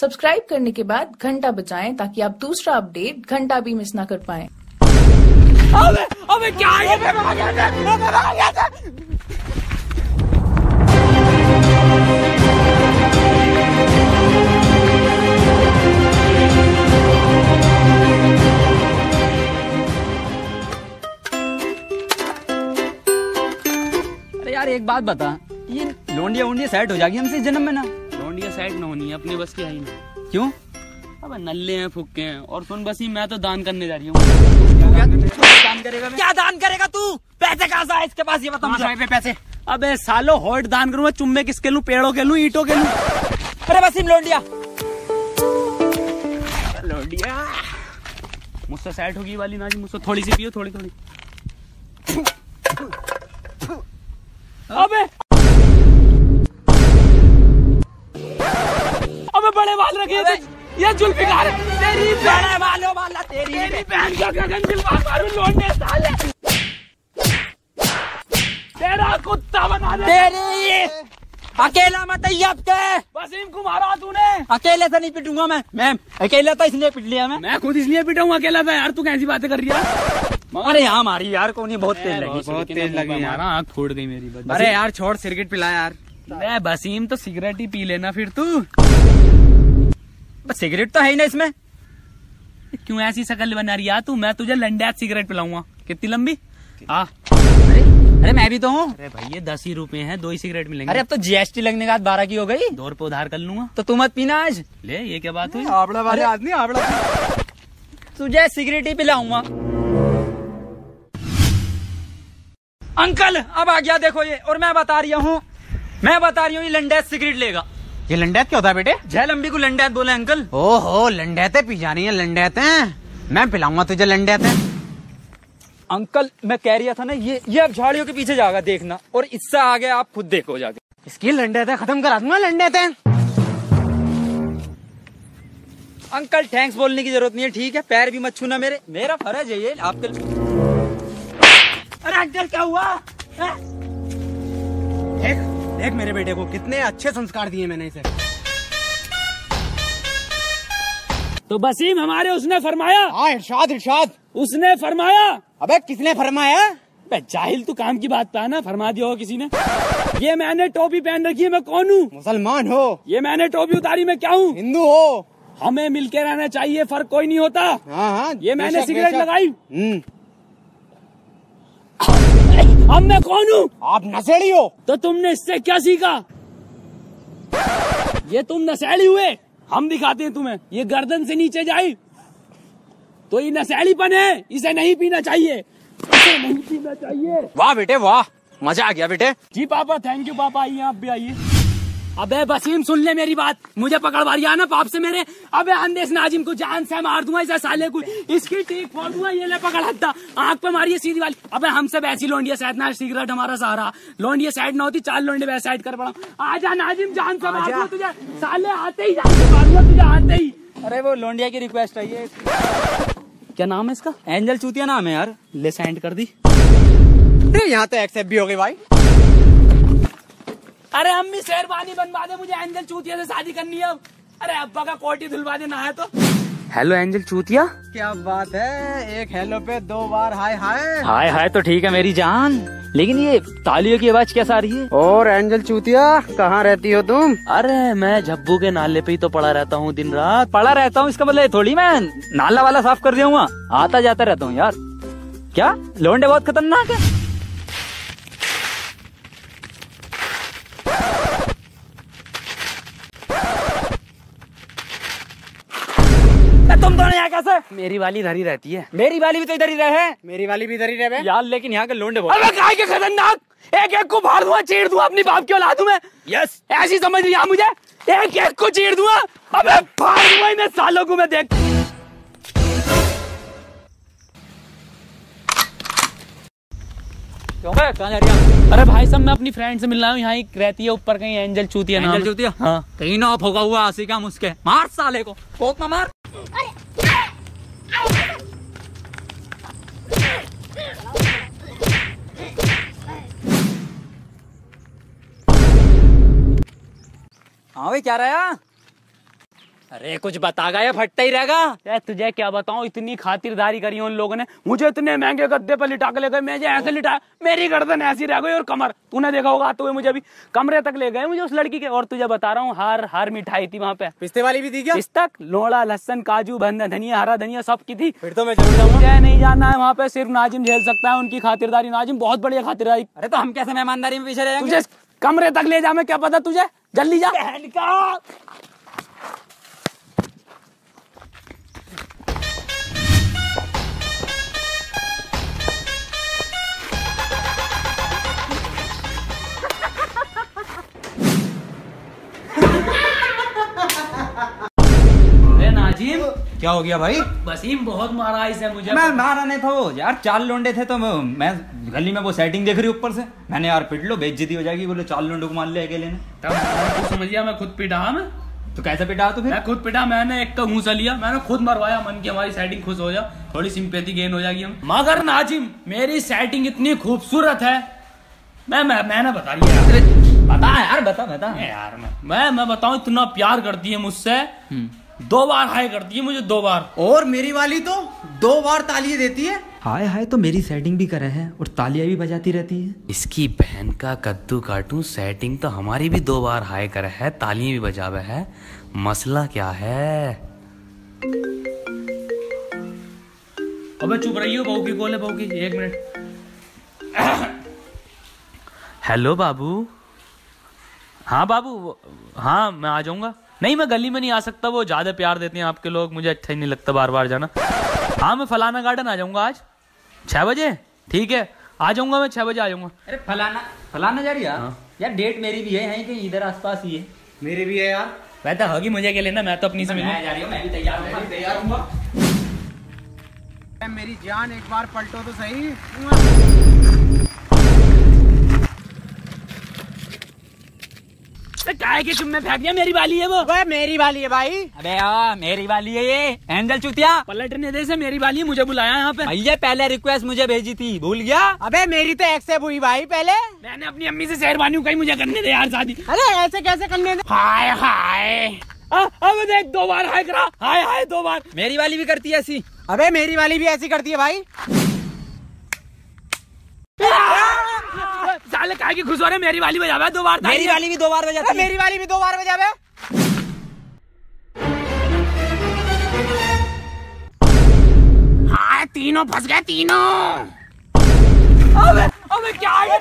Subscribe करने के बाद घंटा बजाएँ ताकि आप दूसरा अपडेट घंटा भी मिस ना कर पाए। यार, एक बात बता। ये लोंडिया वोंडिया सेट हो जाएगी हमसे जन्म में ना? लौंडिया साइड ना होनी है अपने बस की है ही नहीं क्यों? अबे नल्ले हैं फुक्के हैं। और सुन बस ही मैं तो दान करने जा रही हूँ। क्या दान करेगा क्या दान करेगा तू? पैसे कहाँ से इसके पास ये बता मुझे। पैसे? अबे सालो हॉट दान करूँ चुम्बे किसके लूँ पेड़ों के लूँ ईटों के लूँ। अरे वसीम लोंडिया। लौंडिया। मुझसे सेट होगी वाली ना जी मुझसे थोड़ी सी पियो थोड़ी थोड़ी। अबे बाल ये जुल्फिकार तेरी बड़े वालो वाला तेरी तेरी बहन का गगन दिलवा मारू लौंडे साले। तेरा कुत्ता बना दे। तेरी अकेला मत अब के। वसीम को मारा तूने। अकेले से नहीं पिटूँगा मैं। मैम अकेला तो इसलिए पिट लिया मैं। मैं खुद इसलिए पिटा हूँ अकेला था यार तू कैसी बातें कर रही है? अरे यहाँ मारी यार कौन बहुत तेज लगी बहुत तेज लगी यार। आँख फोड़ गई मेरी अरे यार छोड़ सिगरेट पिला यार। मैं बसीम तो सिगरेट ही पी लेना फिर तू। सिगरेट तो है ही ना इसमें। क्यों ऐसी शकल बना रही है? तू मैं तुझे लंडैत सिगरेट पिलाऊँगा। कितनी लंबी? आ। अरे अरे मैं भी तो हूँ। अरे भाई ये दस ही रुपए हैं दो ही सिगरेट मिलेंगे। अरे अब तो जीएसटी लगने के बाद बारह की हो गई। दो रुपए उधार कर लूँगा। तो तू मत पीना आज। ले ये क्या बात हुई? आबड़ा वाले आदमी आबड़ा तुझे सिगरेट ही पिलाऊँगा। अंकल अब आ गया देखो ये और मैं बता रही हूँ। मैं बता रही हूँ ये लंडेत सिगरेट लेगा। ये लंडेत क्या होता है बेटे? जय लंबी को लंडेत बोले अंकल। ओहो लंडेते पी जानी है लंडेते मैं पिलाऊँगा तुझे लंडेते। अंकल मैं कह रहा था ना ये ये अब झाड़ियों के पीछे जाएगा देखना और इससे आगे आप खुद देखो जाके। इसकी लंडेते खत्म करा दूँगा लंडेते। अंकल थैंक्स बोलने की ज़रूरत नहीं है ठीक है? पैर भी मत छूना मेरे। मेरा फ़र्ज़ है ये आपके अरे अंकल क्या हुआ? देख देख मेरे बेटे को कितने अच्छे संस्कार दिए मैंने इसे। तो बसीम हमारे उसने फरमाया। हाँ इरशाद इरशाद। उसने फरमाया। अबे किसने फरमाया? बे जाहिल तू काम की बात पे ना फरमा दिया होगा किसी ने। ये मैंने टोपी पहन रखी है मैं कौन हूँ? मुसलमान हो। ये मैंने टोपी उतारी मैं क्या हूँ? हिंदू हो। हमें मिलके रहना चाहिए फ़र्क कोई नहीं होता। हाँ हाँ ये मैंने सिगरेट लगाई। हम्म। अब मैं कौन हूँ? आप नशेड़ी हो। तो तुमने इससे क्या सीखा? ये तुम नशेड़ी हुए। हम दिखाते हैं तुम्हें। ये गर्दन से नीचे जाई। तो ये नशेड़ीपन है। इसे नहीं पीना चाहिए। इसे नहीं पीना चाहिए। वाह बेटे वाह। मज़ा आ गया बेटे। जी पापा थैंक यू पापा। आइए आप भी आइए। अबे बसीम सुन ले मेरी बात। मुझे पकड़ मारी ना पाप से मेरे। अबे अंदेश नाजिम को जान से मार दूँगा इसे साले को। इसकी टीक फोड़ दूँगा ये ले पकड़ हत्ता आँख पे मारिए सीधी वाली। अबे हमसे वैसी लोंडिया साइड ना सिगरेट हमारा सहारा। लोंडिया साइड ना होती चार लोंडे वैसे साइड कर पड़ा। आजा नाजिम जान से मार दूँगा तुझे। साले आते ही जान से मारूँगा तुझे आते ही। अरे वो लोंडिया की रिक्वेस्ट आई है। क्या नाम है इसका? एंजल चूतिया नाम है यार। ले सेंड कर दी। अरे यहाँ तो एक्सेप्ट भी हो गई भाई। अरे अम्मी शेरवानी बनवा दे मुझे एंजल चूतिया से शादी करनी है अब। अरे अब्बा का कोटी धुलवा देना है तो। हेलो एंजल चूतिया क्या बात है? एक हेलो पे दो बार हाय हाय। हाय हाय तो ठीक है मेरी जान। लेकिन ये तालियों की आवाज़ कैसा आ रही है? और एंजल चूतिया कहाँ रहती हो तुम? अरे मैं झब्बू के नाले पे ही तो पड़ा रहता हूँ दिन रात। पढ़ा रहता हूँ इसका मतलब थोड़ी मैं नाला वाला साफ़ कर दिया हूँ आता जाता रहता हूँ यार। क्या? लोंडे बहुत खतरनाक है ए, तुम दोनों यहाँ कैसे मेरी वाली धरी रहती है। मेरी वाली भी तो इधर ही रहे। मेरी वाली भी इधर ही रहे यार लेकिन यहाँ के लोंडे के खतरनाक? एक एक को फाड़ दूँगा चीर दूँगा अपनी बाप की औलाद हूँ मैं। यस ऐसी समझ लिया मुझे। एक एक को चीर दूँगा। अबे फाड़ दूँगा इन सालों को मैं देख क्यों बे कहाँ जा रही है? अरे भाई साहब मैं अपनी फ्रेंड से मिल रहा हूँ। यहाँ एक रहती है ऊपर कहीं एंजल चूतिया एंजल चूतिया? हाँ। कहीं ना होगा हुआ हँसी का मुझके मार साले को। कोक मार। हाँ भाई क्या रहा अरे कुछ बता गया फटता ही रहेगा? यार तुझे क्या बताऊँ? इतनी खातिरदारी करी उन लोगों ने। मुझे इतने महँगे गद्दे पर लिटा के ले गए मैं ऐसे लिटाया मेरी गर्दन ऐसी रह गई और कमर। तूने देखा होगा आते हुए मुझे अभी कमरे तक ले गए मुझे उस लड़की के। और तुझे बता रहा हूँ हर हर मिठाई थी वहाँ पे। पिस्ते वाली भी थी क्या? इस तक लोड़ा लहसन काजू बंद धनिया हरा धनिया सब की थी। फिर तो मैं ज़रूर जाऊँगा। नहीं जाना है वहाँ पे सिर्फ़ नाजिम झेल सकता है उनकी खातिरदारी। नाजिम बहुत बढ़िया खातिरदारी। अरे तो हम कैसे मेहमानदारी में पीछे कमरे तक ले जा मैं क्या पता तुझे? जल्दी जा। क्या हो गया भाई? वसीम बहुत मारा है मुझे। मैं मारा नहीं था वो यार चार लोंडे थे तो मैं गली में वो सेटिंग देख रही ऊपर से। मैंने यार पिट लो बेइज्जती हो जाएगी बोले चार लोंडों को मान लिया अकेले ने। तब तू समझ गया मैं खुद पिटा मैं तो कैसे पिटा तू फिर? मैं खुद पिटा मैंने एक का घूसा लिया मैंने खुद मरवाया मन की हमारी सेटिंग खुश हो जा। थोड़ी सिंपैथी गेन हो जाएगी हम। मगर नाजिम मेरी सेटिंग इतनी खूबसूरत है। मैं मैं मैंने बता रही यार बता यार बता बता। यार मैं मैं मैं बताऊँ इतना प्यार करती है मुझसे। दो बार हाय करती है मुझे दो बार। और मेरी वाली तो दो बार तालियाँ देती है। हाय हाय तो मेरी सेटिंग भी करे है और तालियाँ भी बजाती रहती है। इसकी बहन का कद्दू काटू सेटिंग तो हमारी भी दो बार हाय करे है तालियाँ भी बजावे है। मसला क्या है? अबे चुप रही हो बहू की कॉल है बहू की एक मिनट। हेलो बाबू। हाँ बाबू हाँ मैं आ जाऊँगा। नहीं मैं गली में नहीं आ सकता वो ज़्यादा प्यार देते हैं आपके लोग मुझे अच्छा ही नहीं लगता बार बार जाना। हाँ मैं फलाना गार्डन आ जाऊँगा आज। छह बजे? ठीक है आ जाऊँगा मैं छह बजे आ जाऊँगा। अरे फलाना फलाना जा रही है यार? डेट मेरी भी है यहीं कहीं इधर आसपास ही है। मेरे भी है यार। वैसे होगी मुझे क्या लेना मैं तो अपनी से जा रही हूँ मैं भी तैयार हूँ। तैयार हूँ मेरी जान एक बार पलटो तो सही। काय के तुमने फेंक दिया? मेरी वाली है वो। वह मेरी वाली है भाई। अबे आ, मेरी वाली है ये। एंजल चुतिया। पलटने दे से मेरी वाली मुझे बुलाया यहाँ पे। भैया पहले रिक्वेस्ट मुझे भेजी थी। भूल गया? अबे मेरी तो एक्सेप्ट हुई भाई पहले। मैंने अपनी अम्मी से शेरवानी कही मुझे करने दे यार शादी। अरे ऐसे कैसे करने दे? हाय हाय। अब देख दो बार हाय करा। हाय हाय दो बार। मेरी वाली भी करती है ऐसी। अबे मेरी वाली भी ऐसी करती है भाई। साले काय की खुश हो रहे मेरी वाली बजावे दो बार मेरी वाली भी दो बार बजाती है। मेरी वाली भी दो बार बजावे हाय तीनों फंस गए तीनों। अबे अबे क्या है